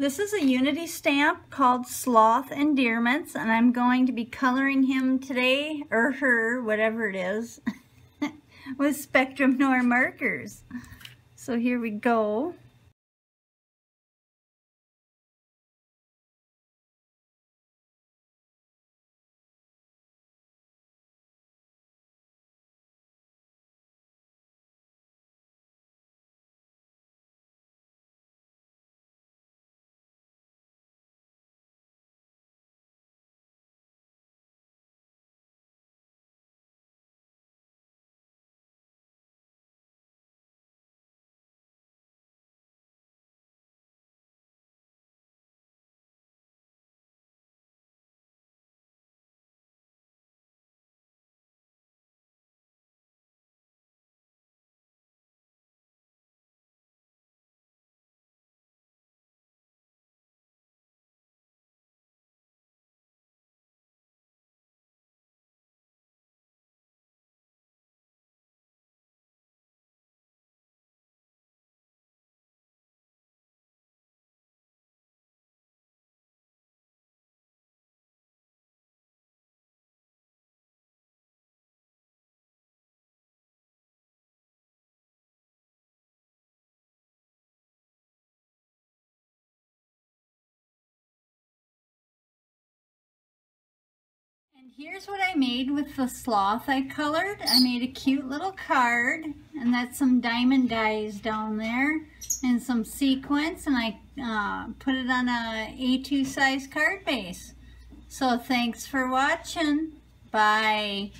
This is a Unity stamp called Sloth Endearments, and I'm going to be coloring him today, or her, whatever it is, with Spectrum Noir markers. So here we go. Here's what I made with the sloth I colored. I made a cute little card and that's some diamond dies down there and some sequins and I uh, put it on a A2 size card base. So thanks for watching. Bye.